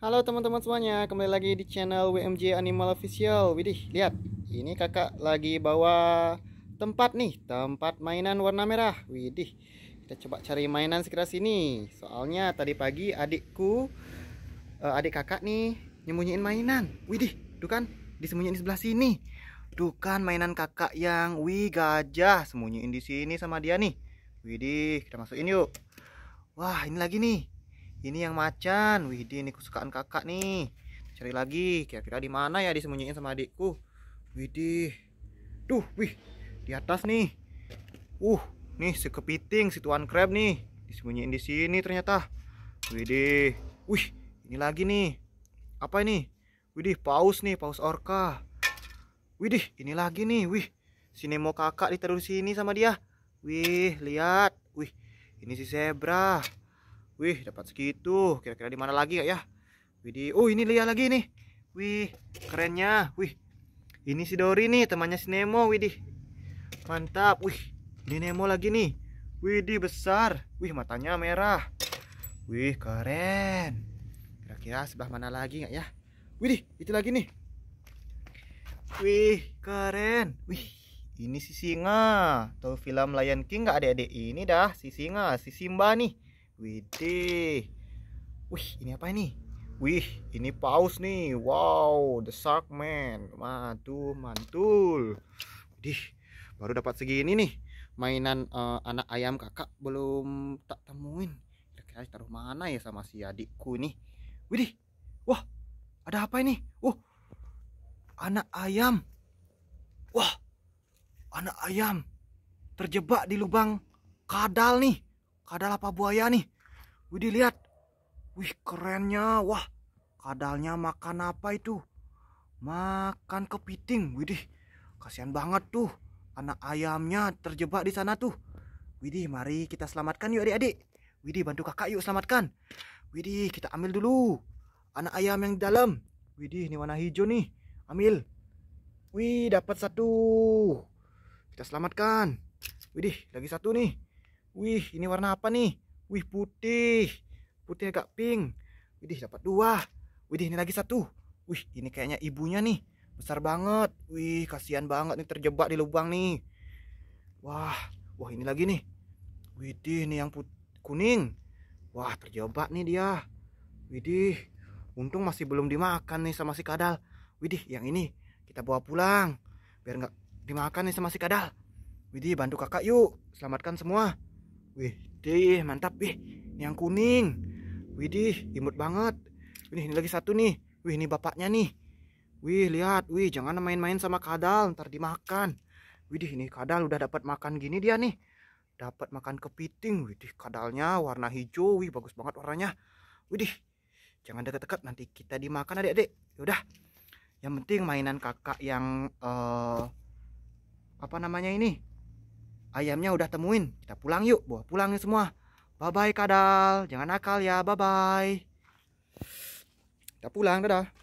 Halo teman-teman semuanya, kembali lagi di channel WMJ Animal Official. Widih, lihat, ini kakak lagi bawa tempat nih, tempat mainan warna merah. Widih, kita coba cari mainan sekitar sini. Soalnya tadi pagi adikku, uh, adik kakak nih nyembunyiin mainan. Widih, tuh kan, disembunyiin di sebelah sini. Tuh kan mainan kakak yang wih gajah sembunyiin di sini sama dia nih. Widih, kita masukin yuk. Wah, ini lagi nih ini yang macan. Wih ini kesukaan kakak nih. Cari lagi. Kira-kira di mana ya disembunyiin sama adikku? Widih. Tuh wih. Di atas nih. Uh nih si kepiting si tuan crab nih. Disembunyiin di sini ternyata. Widih. Wih ini lagi nih. Apa ini? Widih paus nih paus orca widih ini lagi nih. Wih si Nemo kakak ditaruh di sini sama dia. Wih lihat. Wih ini si zebra Wih, dapat segitu. Kira-kira di mana lagi ya? Widih. Oh, ini Lia lagi nih. Wih, kerennya. Wih. Ini si Dori nih, temannya si Nemo. Widih. Mantap. Wih, ini Nemo lagi nih. Widih, besar. Wih, matanya merah. Wih, keren. Kira-kira sebelah mana lagi nggak ya? Widih, itu lagi nih. Wih, keren. Wih, ini si singa. Tahu film Lion King nggak adik-adik? Ini dah si singa, si Simba nih. Widih. Wih, ini apa ini? Wih, ini paus nih. Wow, the shark man. Mantul, mantul. Widih, baru dapat segini nih. Mainan uh, anak ayam kakak belum tak temuin. Kira-kira taruh mana ya sama si adikku nih. Widih. Wah, ada apa ini? Uh, anak ayam. Wah, anak ayam terjebak di lubang kadal nih kadal apa buaya nih? Widih lihat. Wih kerennya. Wah kadalnya makan apa itu? Makan kepiting Widih. Kasihan banget tuh. Anak ayamnya terjebak di sana tuh. Widih mari kita selamatkan yuk adik-adik. Widih bantu kakak yuk selamatkan. Widih kita ambil dulu anak ayam yang di dalam. Widih ini warna hijau nih. Ambil. Wih dapat satu. Kita selamatkan. Widih lagi satu nih Wih, ini warna apa nih? Wih, putih. Putih agak pink. Widih, dapat dua. Widih, ini lagi satu. Wih, ini kayaknya ibunya nih. Besar banget. Wih, kasihan banget nih terjebak di lubang nih. Wah, wah ini lagi nih. Widih, ini yang put kuning. Wah, terjebak nih dia. Widih, untung masih belum dimakan nih sama si kadal. Widih, yang ini kita bawa pulang. Biar nggak dimakan nih sama si kadal. Widih, bantu kakak yuk. Selamatkan semua. Wih, deh mantap wih. Yang kuning. Widih, imut banget. Wih, ini lagi satu nih. Wih, ini bapaknya nih. Wih, lihat. Wih, jangan main-main sama kadal, ntar dimakan. Widih, ini kadal udah dapat makan gini dia nih. Dapat makan kepiting. Widih, kadalnya warna hijau. Wih, bagus banget warnanya. Widih, jangan deket-deket nanti kita dimakan adik-adik. Yaudah. Yang penting mainan kakak yang uh, apa namanya ini? Ayamnya udah temuin. Kita pulang yuk, bawa pulang yuk semua. Bye bye kadal, jangan nakal ya, bye bye. Kita pulang, dadah.